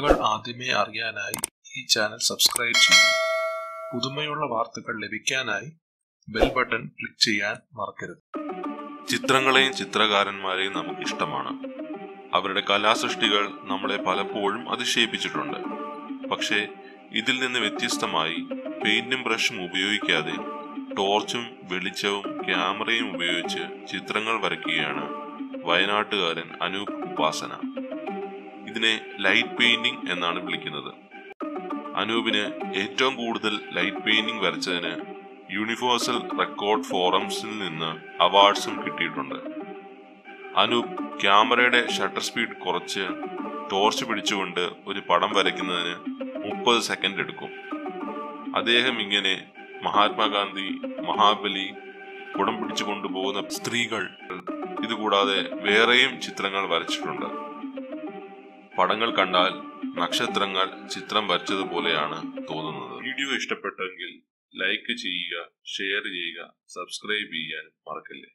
വാർത്തകൾ ആദ്യമേ അറിയാനായി ഈ ചാനൽ സബ്സ്ക്രൈബ് ചെയ്യുക പുതുമയുള്ള വാർത്തകൾ ലഭിക്കാനായി ബെൽ ബട്ടൺ ക്ലിക്ക് ചെയ്യാൻ മറക്കരുത്. ചിത്രങ്ങളെയും ചിത്രകാരന്മാരെയും നമുക്ക് ഇഷ്ടമാണ്. അവരുടെ കലാസൃഷ്ടികൾ നമ്മളെ പലപ്പോഴും അതിശയിപ്പിച്ചിട്ടുണ്ട്. പക്ഷേ ഇതിൽ നിന്ന് വ്യത്യസ്തമായി പെയിന്റും ബ്രഷും ഉപയോഗിക്കാതെ ടോർച്ചും വെളിച്ചവും ക്യാമറയും ഉപയോഗിച്ച് ചിത്രങ്ങൾ വരയ്ക്കുകയാണ് വയനാട്ടുകാരൻ അനൂപ് ഉപാസന. ഇതിനെ ലൈറ്റ് പെയിന്റിംഗ് എന്നാണ് വിളിക്കുന്നത്. അനൂപിന് ഏറ്റവും കൂടുതൽ ലൈറ്റ് പെയിന്റിംഗ് വരച്ചതിന് യൂണിവേഴ്സൽ റെക്കോർഡ് ഫോറംസിൽ നിന്ന് അവാർഡ്സും കിട്ടിയിട്ടുണ്ട്. അനൂപ് ക്യാമറയുടെ ഷട്ടർ സ്പീഡ് കുറച്ച് ടോർച്ച് പിടിച്ചുകൊണ്ട് ഒരു പടം വരയ്ക്കുന്നതിന് മുപ്പത് സെക്കൻഡ് എടുക്കും. അദ്ദേഹം ഇങ്ങനെ മഹാത്മാഗാന്ധി മഹാബലി കുടം പിടിച്ചു കൊണ്ടുപോകുന്ന സ്ത്രീകൾ ഇതുകൂടാതെ വേറെയും ചിത്രങ്ങൾ വരച്ചിട്ടുണ്ട്. പടങ്ങൾ കണ്ടാൽ നക്ഷത്രങ്ങൾ ചിത്രം വരച്ചതുപോലെയാണ് തോന്നുന്നത്. വീഡിയോ ഇഷ്ടപ്പെട്ടെങ്കിൽ ലൈക്ക് ചെയ്യുക ഷെയർ ചെയ്യുക സബ്സ്ക്രൈബ് ചെയ്യാൻ മറക്കല്ലേ?